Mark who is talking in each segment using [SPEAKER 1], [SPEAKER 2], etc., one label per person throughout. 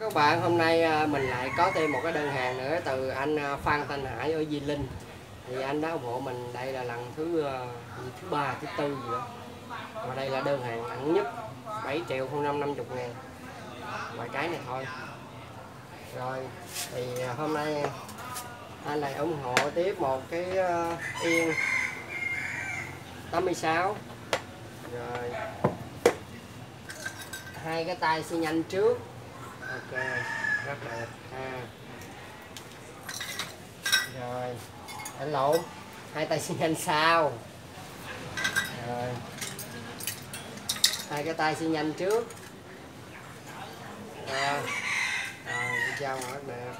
[SPEAKER 1] Các bạn, hôm nay à, mình lại có thêm một cái đơn hàng nữa từ anh à, Phan Thanh Hải ở Di Linh. Thì anh đã ủng hộ mình, đây là lần thứ à, thứ ba, thứ tư gì đó. Và đây là đơn hàng nặng nhất 7 triệu 0550 ngàn. Và cái này thôi. Rồi, thì hôm nay anh lại ủng hộ tiếp một cái yên 86 rồi, hai cái tay xi nhanh trước rất đẹp ha rồi đánh lộn hai tay xi nhanh sau rồi hai cái tay xi nhanh trước rồi rồi mọi rất đẹp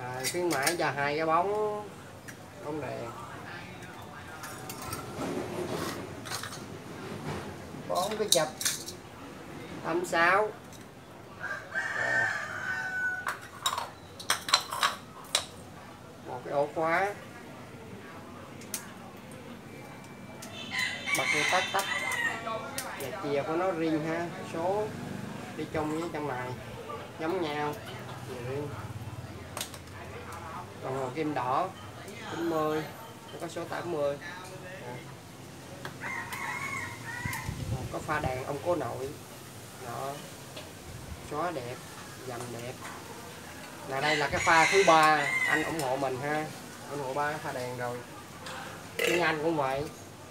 [SPEAKER 1] rồi khuyến mãi cho hai cái bóng bóng đèn bốn cái chập 86 Rồi. một cái ổ khóa. Bật cái tắt tắt và chìa của nó riêng ha, số. Đi chung với trong này. Giống nhau. Chìa riêng. Còn một kim đỏ 90 nó có số 80 à. Dạ. Ờ, có pha đèn ông cố nội. Đó. Xóa đẹp, dầm đẹp là đây là cái pha thứ ba, anh ủng hộ mình ha. Ủng hộ ba pha đèn rồi. Nhưng anh cũng vậy.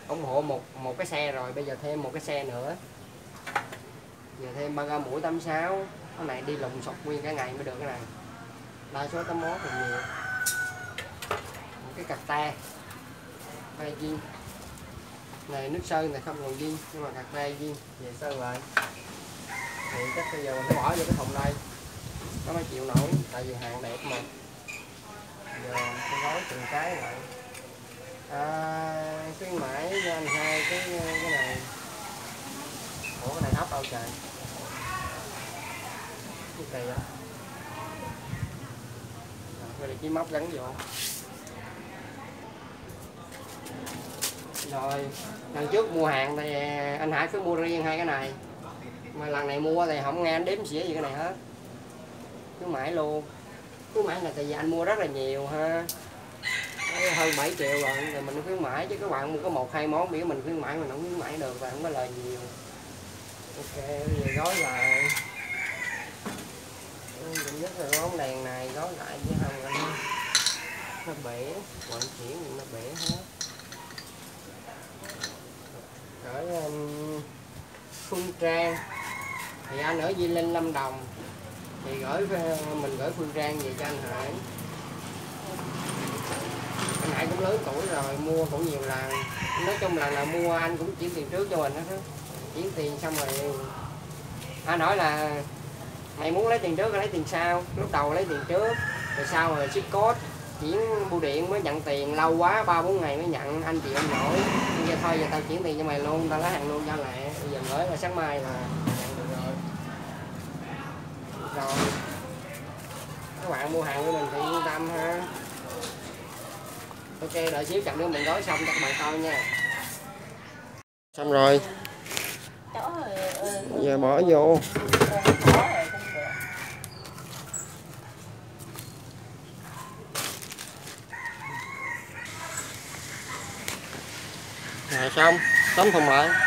[SPEAKER 1] Ủng hộ một một cái xe rồi, bây giờ thêm một cái xe nữa. Giờ thêm ba ga mũi 86 cái này đi lùng sọc nguyên cả ngày mới được cái này. Đa số 81 thì nhiều. Một cái cặp te. Tay viên này, nước sơn này không còn viên nhưng mà cặp te viên về sơn lại. Thì chắc bây giờ mình phải bỏ vô cái thùng này nó mới chịu nổi tại vì hàng đẹp mà. Giờ tôi gói từng cái lại. À, khuyến mãi cho anh hai cái cái này. Ủa cái này ốc đâu trời? Cái kỳ đó rồi đây chỉ móc gắn vô. Rồi lần trước mua hàng thì anh Hải cứ mua riêng hai cái này. Mà lần này mua thì không nghe anh đếm xỉa gì cái này hết cứ mãi luôn. Cứ mãi là tại vì anh mua rất là nhiều ha. Hơn 7 triệu rồi thì mình khuyến mãi chứ các bạn mua có một hai món biểu mình khuyến mãi mình không khuyến mãi được và không có lời nhiều. Ok bây gói lại. Mình nhất là món đèn này gói lại chứ không anh nó bể vận chuyển thì nó bể hết. Rồi um, phương trang. Thì anh ở Di Linh Lâm Đồng thì gửi mình gửi phương trang về cho anh Hải. Anh Hải cũng lớn tuổi rồi, mua cũng nhiều lần. Nói chung là là mua anh cũng chuyển tiền trước cho mình đó chuyển tiền xong rồi anh nói là, mày muốn lấy tiền trước hay lấy tiền sau? Lúc đầu lấy tiền trước, rồi sau rồi ship code, chuyển bưu điện mới nhận tiền. Lâu quá, ba bốn ngày mới nhận. Anh chị anh nổi. Giờ thôi, giờ tao chuyển tiền cho mày luôn, tao lấy hàng luôn cho lẹ bây giờ gửi là sáng mai là nhận rồi. Các bạn mua hàng của mình thì yên tâm ha. Ok, đợi xíu chậm nữa mình gói xong cho các bạn coi nha. Xong rồi. Giờ bỏ vô. Rồi xong, tấm thùng lại